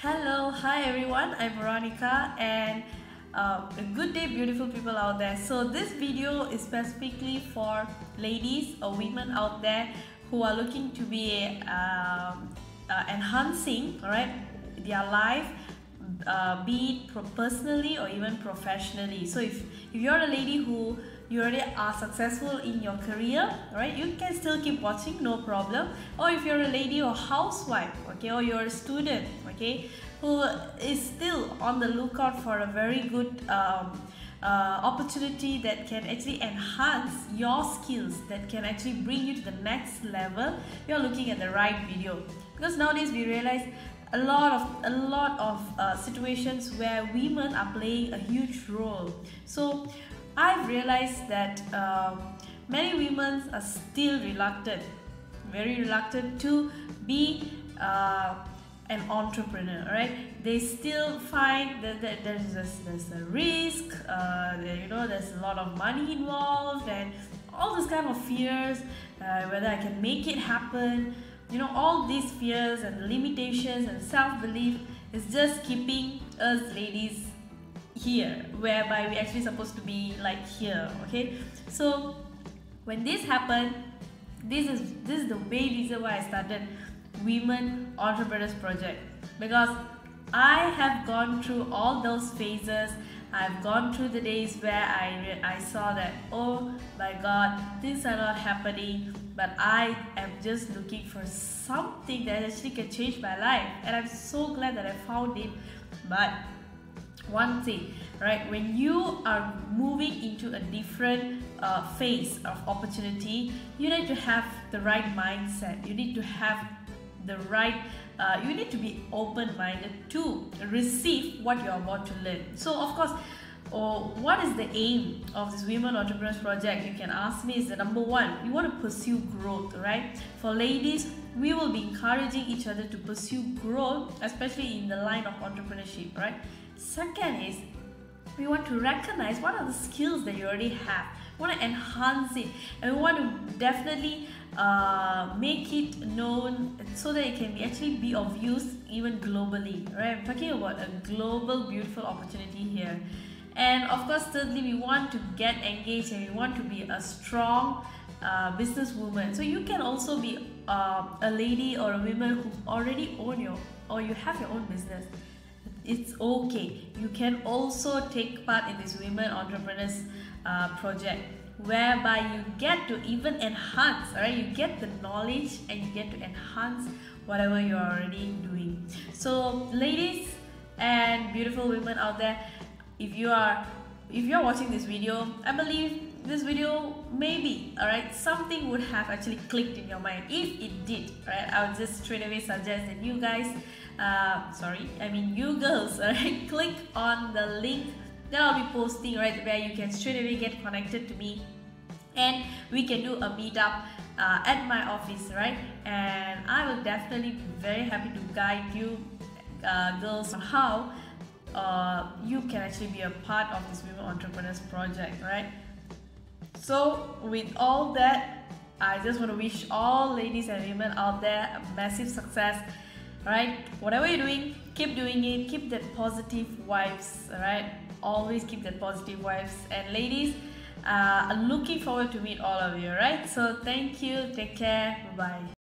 Hello, hi everyone, I'm Veronica and uh, a good day beautiful people out there. So this video is specifically for ladies or women out there who are looking to be um, uh, enhancing alright their life uh, be it personally or even professionally. So if, if you're a lady who you already are successful in your career, right, you can still keep watching, no problem. Or if you're a lady or housewife, okay, or you're a student, okay, who is still on the lookout for a very good um, uh, opportunity that can actually enhance your skills that can actually bring you to the next level you're looking at the right video. Because nowadays we realize a lot of a lot of uh, situations where women are playing a huge role. So i've realized that uh, many women are still reluctant very reluctant to be uh, an entrepreneur right? They still find that, that there's, this, there's a risk uh, you know there's a lot of money involved and all those kind of fears uh, whether i can make it happen. You know all these fears and limitations and self-belief is just keeping us ladies here whereby we actually supposed to be like here okay so when this happened this is this is the main reason why i started women entrepreneurs project because i have gone through all those phases I've gone through the days where I, I saw that, oh my god, things are not happening, but I am just looking for something that actually can change my life. And I'm so glad that I found it. But one thing, right, when you are moving into a different uh, phase of opportunity, you need to have the right mindset. You need to have the right uh, you need to be open-minded to receive what you're about to learn. So of course or oh, what is the aim of this women entrepreneurs project? You can ask me. Is the number one. We want to pursue growth right? For ladies we will be encouraging each other to pursue growth especially in the line of entrepreneurship right second is we want to recognize what are the skills that you already have. We want to enhance it and we want to definitely uh, make it known so that it can be actually be of use even globally right? I'm talking about a global beautiful opportunity here. And of course thirdly we want to get engaged and we want to be a strong uh, businesswoman. So you can also be uh, a lady or a woman who already own your or you have your own business it's okay. You can also take part in this women entrepreneurs uh, project whereby you get to even enhance all right? You get the knowledge and you get to enhance whatever you're already doing. So ladies and beautiful women out there if you are if you're watching this video i believe this video maybe all right something would have actually clicked in your mind. If it did right i would just straight away suggest that you guys uh, sorry i mean you girls all right click on the link that I'll be posting right where you can straight away get connected to me. And we can do a meetup uh, at my office right? And I will definitely be very happy to guide you uh, girls on how uh, you can actually be a part of this women entrepreneurs project right? So with all that I just want to wish all ladies and women out there a massive success right? Whatever you're doing keep doing it keep that positive vibes right? Always keep that positive vibes. And ladies uh, looking forward to meet all of you right? So thank you. Take care. Bye bye